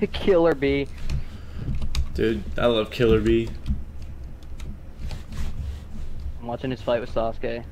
Killer bee. Dude, I love Killer Bee. I'm watching his fight with Sasuke.